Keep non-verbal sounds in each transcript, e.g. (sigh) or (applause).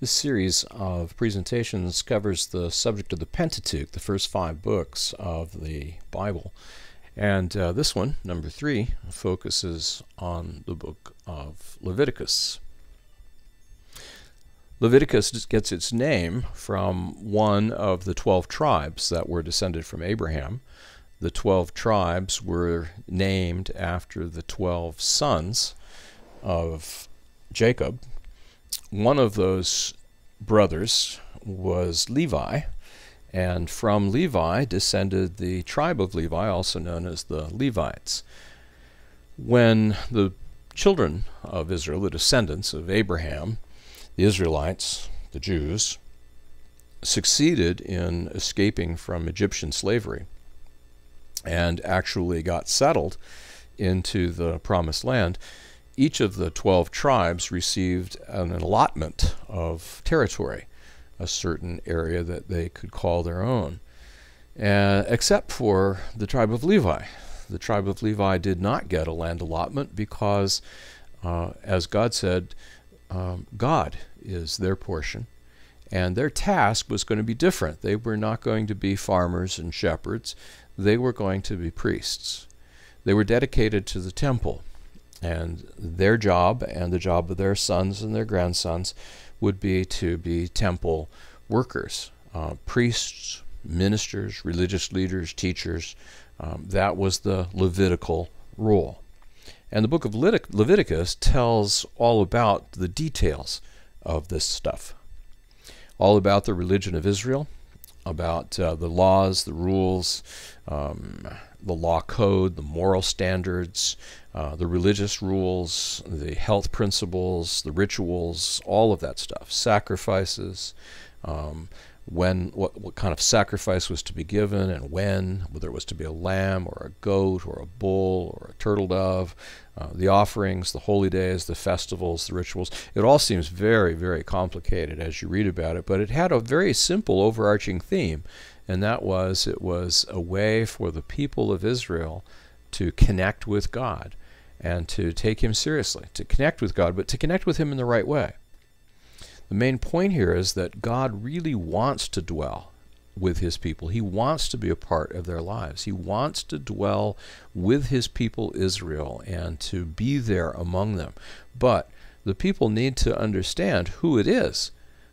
This series of presentations covers the subject of the Pentateuch, the first five books of the Bible. And uh, this one, number three, focuses on the book of Leviticus. Leviticus gets its name from one of the 12 tribes that were descended from Abraham. The 12 tribes were named after the 12 sons of Jacob, one of those brothers was Levi, and from Levi descended the tribe of Levi, also known as the Levites. When the children of Israel, the descendants of Abraham, the Israelites, the Jews, succeeded in escaping from Egyptian slavery and actually got settled into the promised land, each of the 12 tribes received an allotment of territory, a certain area that they could call their own, uh, except for the tribe of Levi. The tribe of Levi did not get a land allotment because, uh, as God said, um, God is their portion. And their task was going to be different. They were not going to be farmers and shepherds, they were going to be priests. They were dedicated to the temple. And their job and the job of their sons and their grandsons would be to be temple workers, uh, priests, ministers, religious leaders, teachers. Um, that was the Levitical rule. And the book of Leviticus tells all about the details of this stuff. All about the religion of Israel, about uh, the laws, the rules, um, the law code, the moral standards, uh, the religious rules, the health principles, the rituals, all of that stuff, sacrifices, um, when what, what kind of sacrifice was to be given and when, whether it was to be a lamb or a goat or a bull or a turtle dove, uh, the offerings, the holy days, the festivals, the rituals. It all seems very, very complicated as you read about it, but it had a very simple overarching theme, and that was it was a way for the people of Israel to connect with God and to take Him seriously, to connect with God, but to connect with Him in the right way. The main point here is that God really wants to dwell with His people. He wants to be a part of their lives. He wants to dwell with His people Israel and to be there among them. But the people need to understand who it is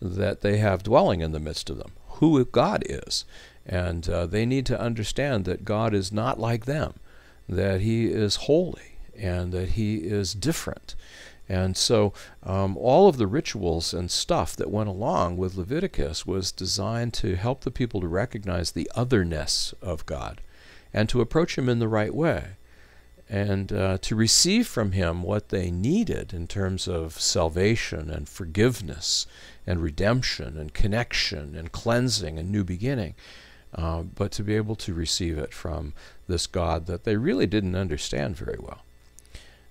that they have dwelling in the midst of them, who God is. And uh, they need to understand that God is not like them, that He is holy and that he is different. And so um, all of the rituals and stuff that went along with Leviticus was designed to help the people to recognize the otherness of God and to approach him in the right way and uh, to receive from him what they needed in terms of salvation and forgiveness and redemption and connection and cleansing and new beginning. Uh, but to be able to receive it from this God that they really didn't understand very well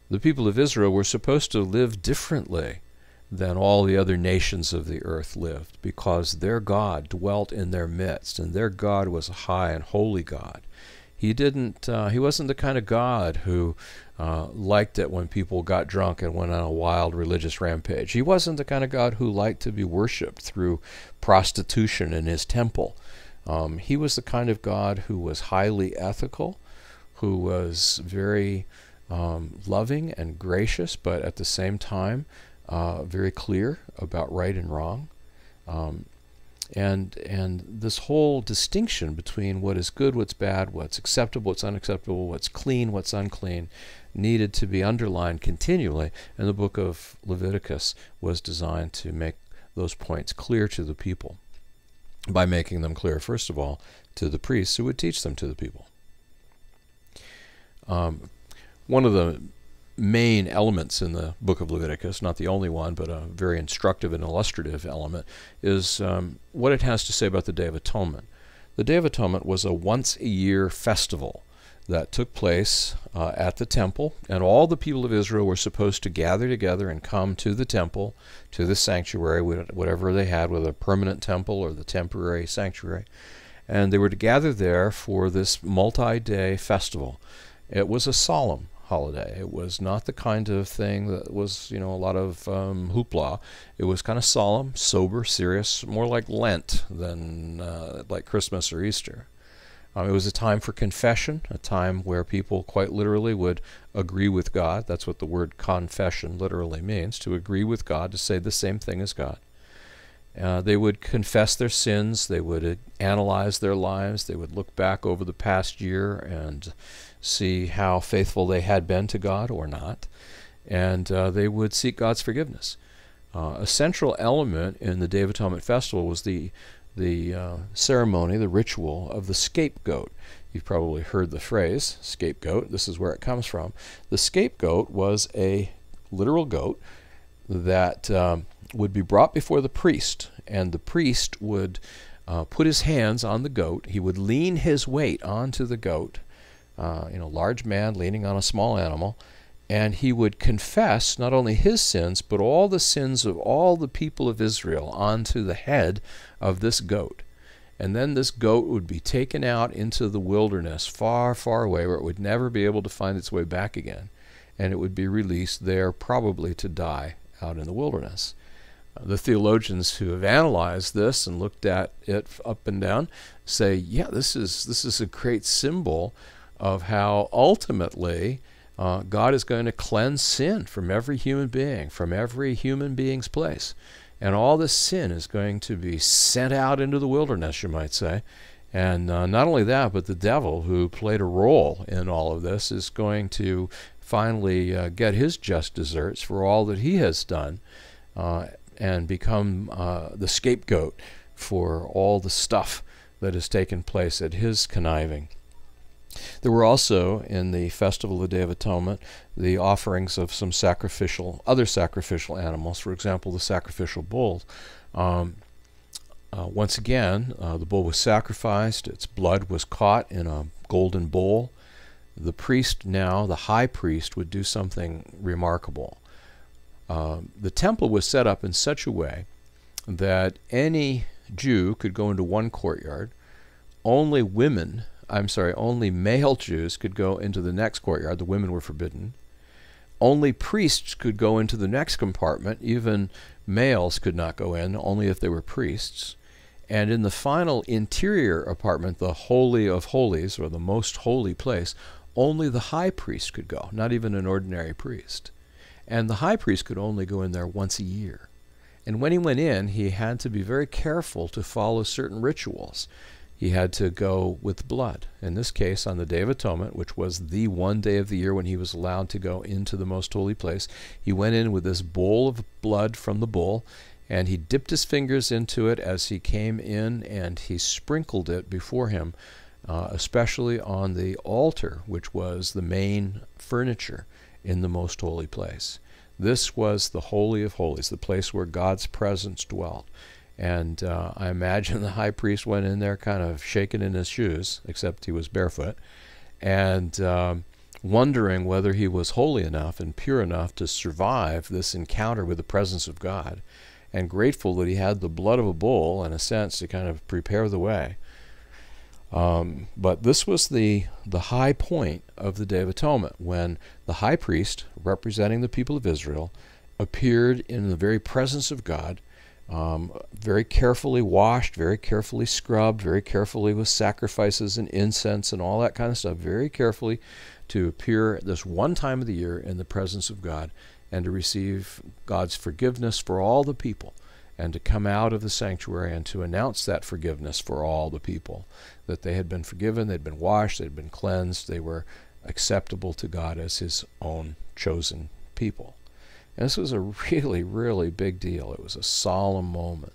the people of Israel were supposed to live differently than all the other nations of the earth lived because their God dwelt in their midst and their God was a high and holy God. He didn't uh, he wasn't the kind of God who uh, liked it when people got drunk and went on a wild religious rampage. He wasn't the kind of God who liked to be worshiped through prostitution in his temple. Um, he was the kind of God who was highly ethical, who was very um, loving and gracious, but at the same time uh, very clear about right and wrong. Um, and and this whole distinction between what is good, what's bad, what's acceptable, what's unacceptable, what's clean, what's unclean, needed to be underlined continually. And the book of Leviticus was designed to make those points clear to the people by making them clear, first of all, to the priests who would teach them to the people. Um, one of the main elements in the book of Leviticus, not the only one, but a very instructive and illustrative element, is um, what it has to say about the Day of Atonement. The Day of Atonement was a once a year festival that took place uh, at the temple, and all the people of Israel were supposed to gather together and come to the temple, to the sanctuary, whatever they had, whether a permanent temple or the temporary sanctuary. And they were to gather there for this multi day festival. It was a solemn holiday. It was not the kind of thing that was, you know, a lot of um, hoopla. It was kind of solemn, sober, serious, more like Lent than uh, like Christmas or Easter. Um, it was a time for confession, a time where people quite literally would agree with God. That's what the word confession literally means to agree with God, to say the same thing as God. Uh, they would confess their sins, they would analyze their lives, they would look back over the past year and see how faithful they had been to God or not, and uh, they would seek God's forgiveness. Uh, a central element in the Day of Atonement festival was the the uh, ceremony, the ritual of the scapegoat. You've probably heard the phrase scapegoat. This is where it comes from. The scapegoat was a literal goat that um, would be brought before the priest, and the priest would uh, put his hands on the goat. He would lean his weight onto the goat, uh, you know, large man leaning on a small animal, and he would confess not only his sins, but all the sins of all the people of Israel onto the head of this goat. And then this goat would be taken out into the wilderness, far, far away, where it would never be able to find its way back again. And it would be released there, probably to die out in the wilderness. Uh, the theologians who have analyzed this and looked at it up and down say, yeah, this is, this is a great symbol of how ultimately uh, God is going to cleanse sin from every human being, from every human being's place. And all this sin is going to be sent out into the wilderness, you might say. And uh, not only that, but the devil, who played a role in all of this, is going to finally uh, get his just deserts for all that he has done uh, and become uh, the scapegoat for all the stuff that has taken place at his conniving. There were also in the festival of the Day of Atonement the offerings of some sacrificial, other sacrificial animals. For example, the sacrificial bull. Um, uh, once again, uh, the bull was sacrificed. Its blood was caught in a golden bowl. The priest now, the high priest, would do something remarkable. Uh, the temple was set up in such a way that any Jew could go into one courtyard. Only women I'm sorry, only male Jews could go into the next courtyard. The women were forbidden. Only priests could go into the next compartment. Even males could not go in, only if they were priests. And in the final interior apartment, the Holy of Holies, or the most holy place, only the high priest could go, not even an ordinary priest. And the high priest could only go in there once a year. And when he went in, he had to be very careful to follow certain rituals he had to go with blood. In this case, on the Day of Atonement, which was the one day of the year when he was allowed to go into the most holy place, he went in with this bowl of blood from the bull, and he dipped his fingers into it as he came in, and he sprinkled it before him, uh, especially on the altar, which was the main furniture in the most holy place. This was the Holy of Holies, the place where God's presence dwelt. And uh, I imagine (laughs) the high priest went in there kind of shaking in his shoes, except he was barefoot, and um, wondering whether he was holy enough and pure enough to survive this encounter with the presence of God, and grateful that he had the blood of a bull, in a sense, to kind of prepare the way. Um, but this was the, the high point of the Day of Atonement when the high priest, representing the people of Israel, appeared in the very presence of God um, very carefully washed, very carefully scrubbed, very carefully with sacrifices and incense and all that kind of stuff, very carefully to appear this one time of the year in the presence of God and to receive God's forgiveness for all the people and to come out of the sanctuary and to announce that forgiveness for all the people that they had been forgiven, they'd been washed, they'd been cleansed, they were acceptable to God as His own chosen people. And this was a (laughs) really, really big deal. It was a solemn moment.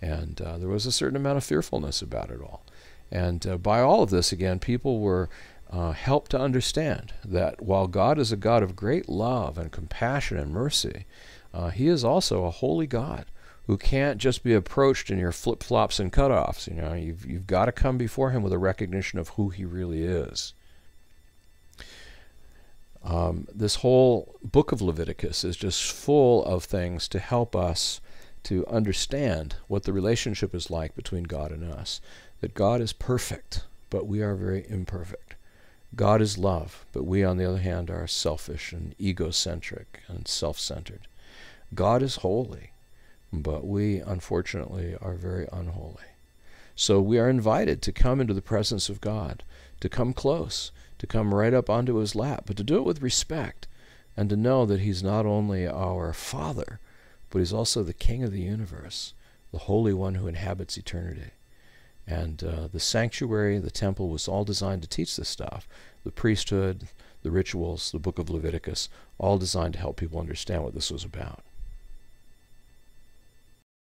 And uh, there was a certain amount of fearfulness about it all. And uh, by all of this, again, people were uh, helped to understand that while God is a God of great love and compassion and mercy, uh, He is also a holy God who can't just be approached in your flip flops and cutoffs. You know, you've, you've got to come before Him with a recognition of who He really is. Um, this whole book of Leviticus is just full of things to help us to understand what the relationship is like between God and us. That God is perfect, but we are very imperfect. God is love, but we, on the other hand, are selfish and egocentric and self centered. God is holy, but we, unfortunately, are very unholy. So we are invited to come into the presence of God, to come close, to come right up onto his lap, but to do it with respect and to know that he's not only our Father, but he's also the King of the universe, the Holy One who inhabits eternity. And uh, the sanctuary, the temple, was all designed to teach this stuff. The priesthood, the rituals, the book of Leviticus, all designed to help people understand what this was about.